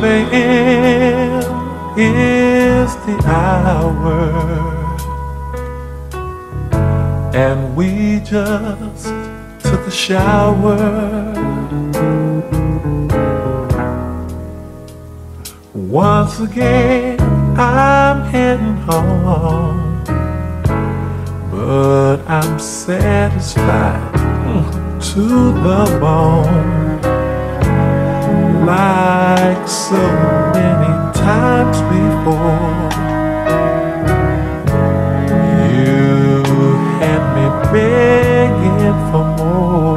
5 a.m. is the hour, and we just took a shower. Once again, I'm heading home, but I'm satisfied to the bone, like so many times before. You had me begging for more.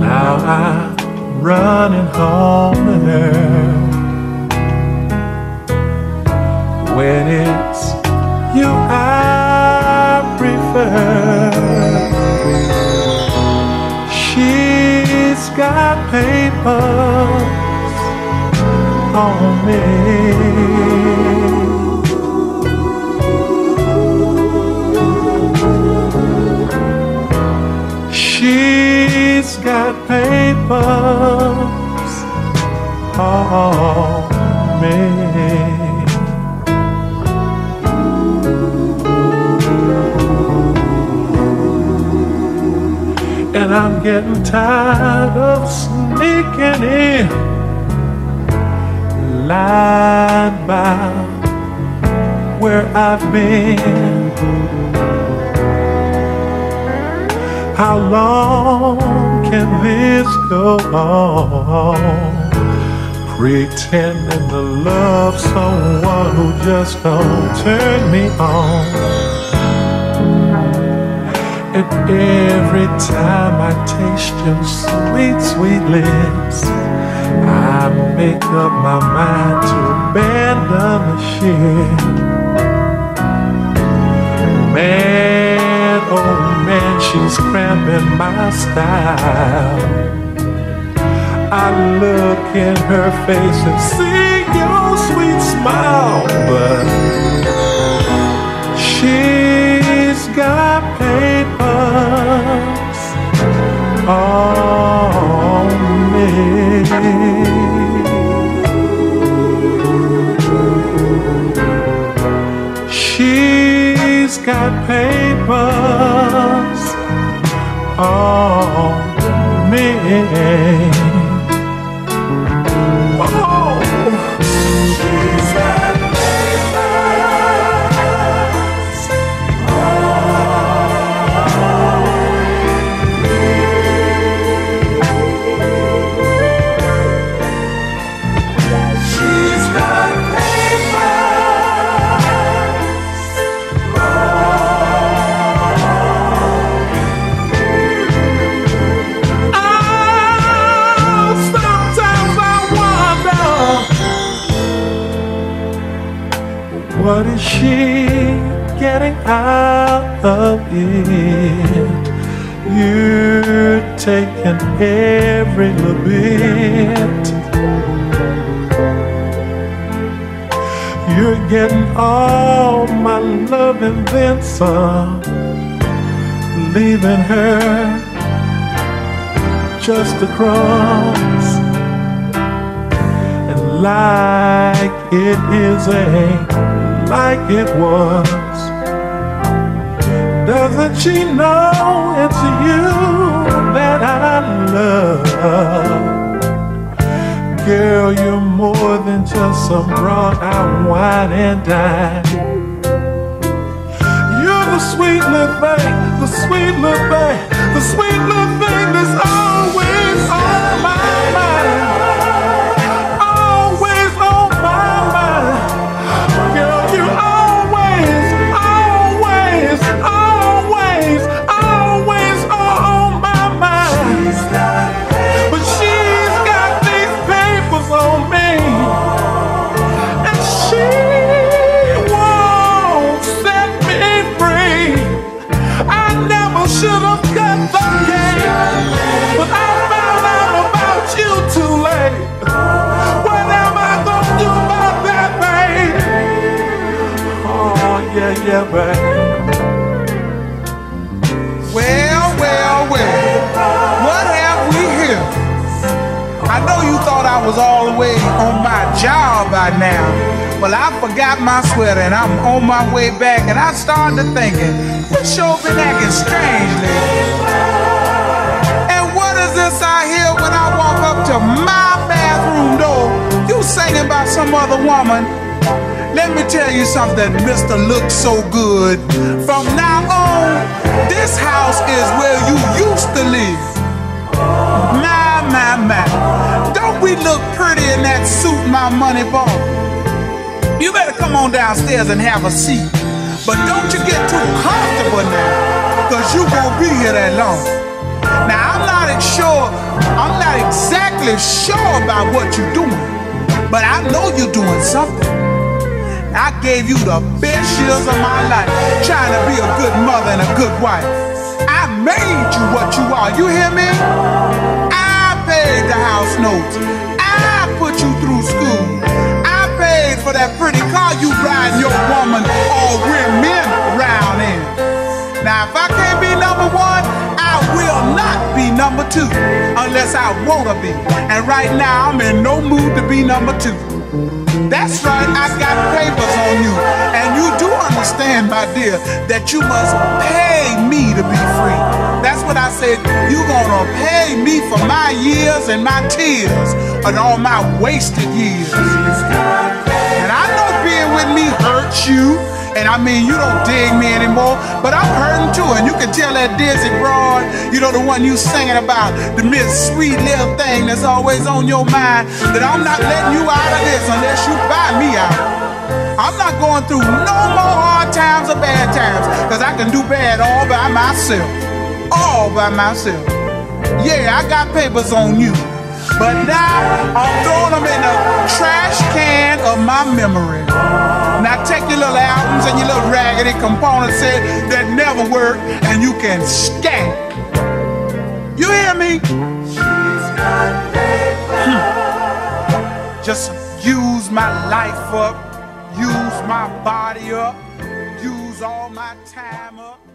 Now I'm running home to. When it's you I prefer. She's got papers on me. She's got papers on me. And I'm getting tired of sneaking in, lying by where I've been. How long can this go on? Pretending to love someone who just don't turn me on. And every time I taste your sweet, sweet lips, I make up my mind to abandon the ship. Man, oh man, she's cramping my style. I look in her face and see your sweet smile, but she's on me. She's got papers on me. She getting out of it? You're taking every little bit. You're getting all my love and then some, leaving her just across. And like it is ain't like it was. Doesn't she know it's you that I love? Girl, you're more than just some broad out wine and dine. You're the sweet little thing, the sweet little thing, the sweet little yeah. Well, well, well. What have we here? I know you thought I was all the way on my job by now. Well, I forgot my sweater and I'm on my way back and I started thinking, this show been acting strangely. And what is this I hear when I walk up to my bathroom door? You singing about some other woman. Let me tell you something, Mr. Looks So Good. From now on, this house is where you used to live. My, my, my. Don't we look pretty in that suit my money bought? You better come on downstairs and have a seat. But don't you get too comfortable now, cause you won't be here that long. Now I'm not sure, I'm not exactly sure about what you're doing, but I know you're doing something. I gave you the best years of my life, trying to be a good mother and a good wife. I made you what you are. You hear me? I paid the house notes. I put you through school. I paid for that pretty car you riding your woman all women round in. Now, if I can't be number one, I will not be number two unless I wanna be. And right now, I'm in no mood to be number two. That's right, I got papers on you. And you do understand, my dear, that you must pay me to be free. That's what I said. You're gonna pay me for my years and my tears and all my wasted years. And I know being with me hurts you. And I mean, you don't dig me anymore, but I'm hurting too. And you can tell that dizzy broad, you know, the one you singing about, the miss sweet little thing that's always on your mind, that I'm not letting you out of this unless you buy me out. I'm not going through no more hard times or bad times, because I can do bad all by myself. All by myself. Yeah, I got papers on you. But now I'm throwing them in the trash can of my memory. Now take your little raggedy component set that never work and you can scat. You hear me? Hmm. Just use my life up, use my body up, use all my time up.